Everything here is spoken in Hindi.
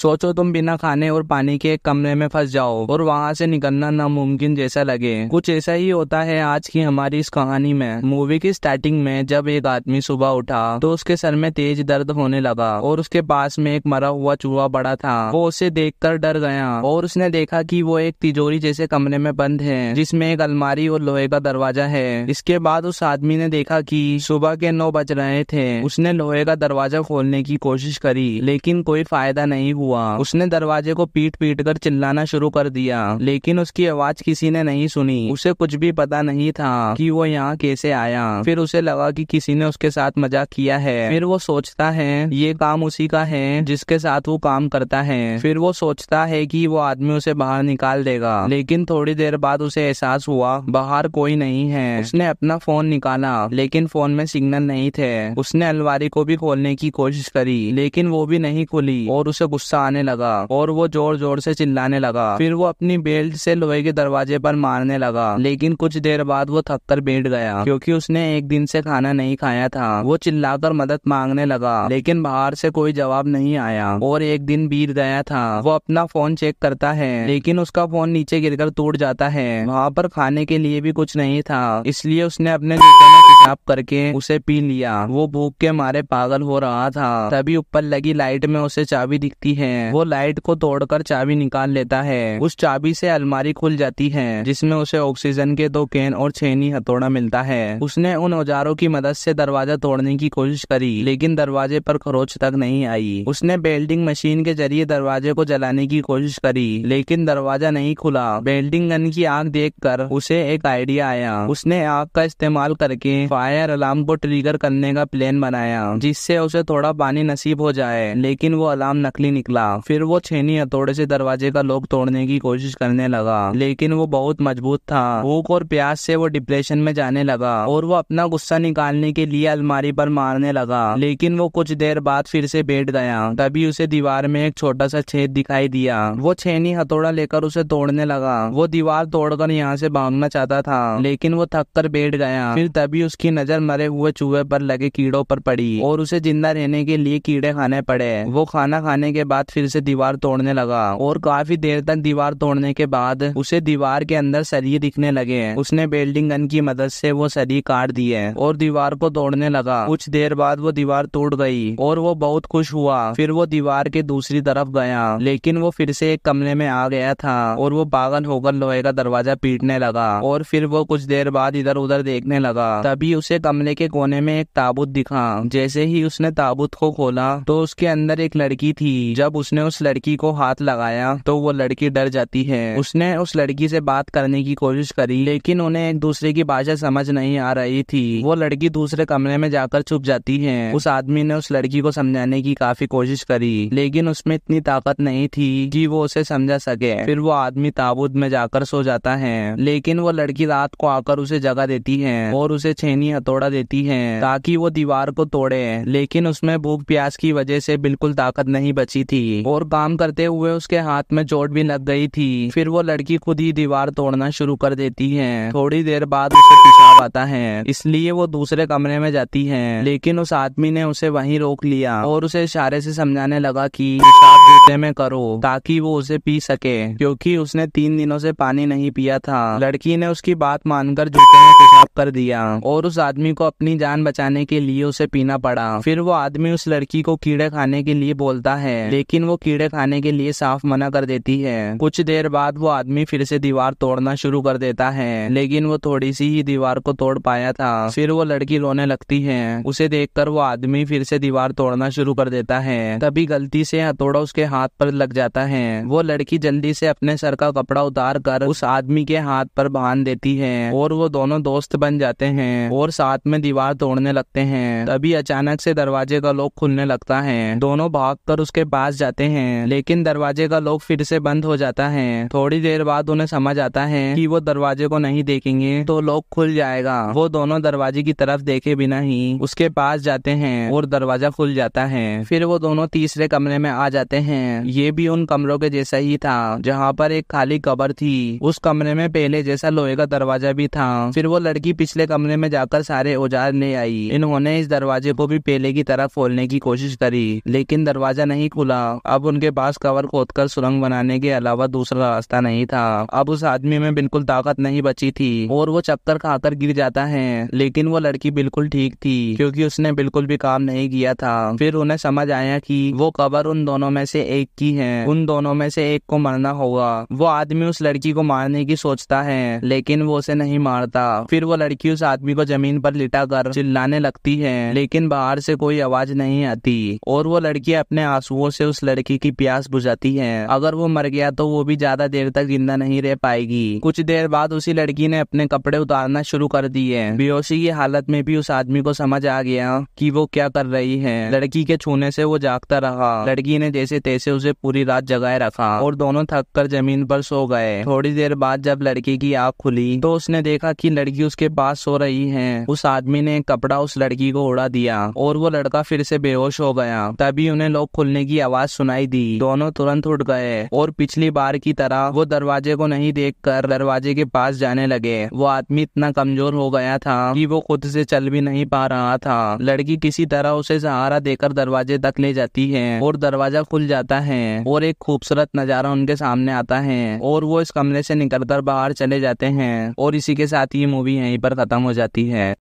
सोचो तुम बिना खाने और पानी के एक कमरे में फंस जाओ और वहाँ से निकलना नामुमकिन जैसा लगे। कुछ ऐसा ही होता है आज की हमारी इस कहानी में। मूवी की स्टार्टिंग में जब एक आदमी सुबह उठा तो उसके सर में तेज दर्द होने लगा और उसके पास में एक मरा हुआ चूहा बड़ा था। वो उसे देखकर डर गया और उसने देखा कि वो एक तिजोरी जैसे कमरे में बंद है, जिसमें एक अलमारी और लोहे का दरवाज़ा है। इसके बाद उस आदमी ने देखा कि सुबह के नौ बज रहे थे। उसने लोहे का दरवाज़ा खोलने की कोशिश करी, लेकिन कोई फ़ायदा नहीं हुआ। उसने दरवाजे को पीट पीट कर चिल्लाना शुरू कर दिया। लेकिन उसकी आवाज़ किसी ने नहीं सुनी। उसे कुछ भी पता नहीं था कि वो यहाँ कैसे आया। फिर उसे लगा कि किसी ने उसके साथ मज़ाक किया है। फिर वो सोचता है, ये काम उसी का है जिसके साथ वो काम करता है। फिर वो सोचता है कि वो आदमी उसे बाहर निकाल देगा। लेकिन थोड़ी देर बाद उसे एहसास हुआ, बाहर कोई नहीं है। उसने अपना फ़ोन निकाला, लेकिन फ़ोन में सिग्नल नहीं थे। उसने अलवारी को भी खोलने की कोशिश करी, लेकिन वो भी नहीं खुली और उसे गुस्सा आने लगा और वो ज़ोर ज़ोर से चिल्लाने लगा। फिर वो अपनी बेल्ट से लोहे के दरवाजे पर मारने लगा। लेकिन कुछ देर बाद वो थक कर बैठ गया, क्योंकि उसने एक दिन से खाना नहीं खाया था। वो चिल्लाकर मदद मांगने लगा, लेकिन बाहर से कोई जवाब नहीं आया। और एक दिन बीत गया था। वो अपना फ़ोन चेक करता है, लेकिन उसका फ़ोन नीचे गिरकर टूट जाता है। वहाँ पर खाने के लिए भी कुछ नहीं था, इसलिए उसने अपने जूते में पेशाब करके उसे पी लिया। वो भूख के मारे पागल हो रहा था। तभी ऊपर लगी लाइट में उसे चाबी दिखती है। वो लाइट को तोड़कर चाबी निकाल लेता है। उस चाबी से अलमारी खुल जाती है, जिसमें उसे ऑक्सीजन के दो कैन और छेनी हथौड़ा मिलता है। उसने उन औजारों की मदद से दरवाज़ा तोड़ने की कोशिश करी, लेकिन दरवाजे पर खरोच तक नहीं आई। उसने बेल्डिंग मशीन के ज़रिए दरवाजे को जलाने की कोशिश करी, लेकिन दरवाज़ा नहीं खुला। बेल्डिंग गन की आग देखकर उसे एक आइडिया आया। उसने आग का इस्तेमाल करके फायर अलार्म को ट्रिगर करने का प्लान बनाया, जिससे उसे थोड़ा पानी नसीब हो जाए, लेकिन वो अलार्म नकली निकला। फिर वो छेनी हथौड़े से दरवाजे का लॉक तोड़ने की कोशिश करने लगा, लेकिन वो बहुत मज़बूत था। भूख और प्यास से वो डिप्रेशन में जाने लगा, और वो अपना गुस्सा निकालने के लिए अलमारी पर मारने लगा, लेकिन वो कुछ देर बाद फिर से बैठ गया। तभी उसे दीवार में एक छोटा सा छेद दिखाई दिया। वो छेनी हथौड़ा लेकर उसे तोड़ने लगा। वो दीवार तोड़कर यहाँ से भागना चाहता था, लेकिन वो थक कर बैठ गया। फिर तभी उसकी नज़र मरे हुए चूहे पर लगे कीड़ों पर पड़ी और उसे ज़िंदा रहने के लिए कीड़े खाने पड़े। वो खाना खाने के बाद फिर से दीवार तोड़ने लगा और काफ़ी देर तक दीवार तोड़ने के बाद उसे दीवार के अंदर सरिये दिखने लगे। उसने बेल्डिंग गन की मदद से वो सरिये काट दिए और दीवार को तोड़ने लगा। कुछ देर बाद वो दीवार टूट गई और वो बहुत खुश हुआ। फिर वो दीवार के दूसरी तरफ़ गया, लेकिन वो फिर से एक कमरे में आ गया था और वो पागल होकर लोहे का दरवाज़ा पीटने लगा और फिर वो कुछ देर बाद इधर उधर देखने लगा। तभी उसे कमरे के कोने में एक ताबूत दिखा। जैसे ही उसने ताबूत को खोला तो उसके अंदर एक लड़की थी। जब उसने उस लड़की को हाथ लगाया तो वो लड़की डर जाती है। उसने उस लड़की से बात करने की कोशिश करी, लेकिन उन्हें एक दूसरे की भाषा समझ नहीं आ रही थी। वो लड़की दूसरे कमरे में जाकर छुप जाती है। उस आदमी ने उस लड़की को समझाने की काफ़ी कोशिश करी, लेकिन उसमें इतनी ताकत नहीं थी कि वो उसे समझा सके। फिर वो आदमी ताबूत में जाकर सो जाता है, लेकिन वो लड़की रात को आकर उसे जगा देती है और उसे छेनी हथौड़ा देती है ताकि वो दीवार को तोड़े। लेकिन उसमें भूख प्यास की वजह से बिल्कुल ताकत नहीं बची थी और काम करते हुए उसके हाथ में चोट भी लग गई थी। फिर वो लड़की खुद ही दीवार तोड़ना शुरू कर देती है। थोड़ी देर बाद उसे पेशाब आता है, इसलिए वो दूसरे कमरे में जाती है। लेकिन उस आदमी ने उसे वहीं रोक लिया और उसे इशारे से समझाने लगा कि पेशाब जूते में करो ताकि वो उसे पी सके, क्योंकि उसने तीन दिनों से पानी नहीं पिया था। लड़की ने उसकी बात मानकर जूते में पेशाब कर दिया और उस आदमी को अपनी जान बचाने के लिए उसे पीना पड़ा। फिर वो आदमी उस लड़की को कीड़े खाने के लिए बोलता है, लेकिन वो कीड़े खाने के लिए साफ़ मना कर देती है। कुछ देर बाद वो आदमी फिर से दीवार तोड़ना शुरू कर देता है, लेकिन वो थोड़ी सी ही दीवार को तोड़ पाया था। फिर वो लड़की रोने लगती है, उसे देखकर वो आदमी फिर से दीवार तोड़ना शुरू कर देता है। तभी गलती से हथौड़ा उसके हाथ पर लग जाता है। वो लड़की जल्दी से अपने सर का कपड़ा उतार कर उस आदमी के हाथ पर बाँध देती है और वो दोनों दोस्त बन जाते हैं और साथ में दीवार तोड़ने लगते हैं। तभी अचानक से दरवाजे का लॉक खुलने लगता है। दोनों भाग कर उसके पास जाते हैं, लेकिन दरवाजे का लॉक फिर से बंद हो जाता है। थोड़ी देर बाद उन्हें समझ आता है कि वो दरवाजे को नहीं देखेंगे तो लॉक खुल जाएगा। वो दोनों दरवाजे की तरफ़ देखे बिना ही उसके पास जाते हैं और दरवाज़ा खुल जाता है। फिर वो दोनों तीसरे कमरे में आ जाते हैं। ये भी उन कमरों के जैसा ही था, जहाँ पर एक खाली कबर थी। उस कमरे में पहले जैसा लोहे का दरवाज़ा भी था। फिर वो लड़की पिछले कमरे में जाकर जाकर सारे औज़ार ले आई। इन्होंने इस दरवाजे को भी पेले की तरह खोलने की कोशिश करी, लेकिन दरवाज़ा नहीं खुला। अब उनके पास कवर खोदकर सुरंग बनाने के अलावा दूसरा रास्ता नहीं था। अब उस आदमी में बिल्कुल ताकत नहीं बची थी, और वो चक्कर खाकर गिर जाता है। लेकिन वो लड़की बिल्कुल ठीक थी, क्योंकि उसने बिल्कुल भी काम नहीं किया था। फिर उन्हें समझ आया कि वो कबर उन दोनों में से एक की है। उन दोनों में से एक को मरना होगा। वो आदमी उस लड़की को मारने की सोचता है, लेकिन वो उसे नहीं मारता। फिर वो लड़की उस आदमी को ज़मीन पर लिटा कर चिल्लाने लगती है, लेकिन बाहर से कोई आवाज़ नहीं आती। और वो लड़की अपने आंसुओं से उस लड़की की प्यास बुझाती है। अगर वो मर गया तो वो भी ज़्यादा देर तक ज़िंदा नहीं रह पाएगी। कुछ देर बाद उसी लड़की ने अपने कपड़े उतारना शुरू कर दिए। बेहोशी की हालत में भी उस आदमी को समझ आ गया कि वो क्या कर रही है। लड़की के छूने से वो जागता रहा। लड़की ने जैसे तैसे उसे पूरी रात जगाए रखा और दोनों थक कर ज़मीन पर सो गए। थोड़ी देर बाद जब लड़की की आँख खुली तो उसने देखा कि लड़की उसके पास सो रही है। उस आदमी ने कपड़ा उस लड़की को उड़ा दिया और वो लड़का फिर से बेहोश हो गया। तभी उन्हें लोग खुलने की आवाज़ सुनाई दी। दोनों तुरंत उठ गए और पिछली बार की तरह वो दरवाजे को नहीं देखकर दरवाजे के पास जाने लगे। वो आदमी इतना कमज़ोर हो गया था कि वो खुद से चल भी नहीं पा रहा था। लड़की किसी तरह उसे सहारा देकर दरवाजे तक ले जाती है और दरवाज़ा खुल जाता है और एक खूबसूरत नज़ारा उनके सामने आता है और वो इस कमरे से निकलकर बाहर चले जाते हैं और इसी के साथ ये मूवी यहीं पर खत्म हो जाती है।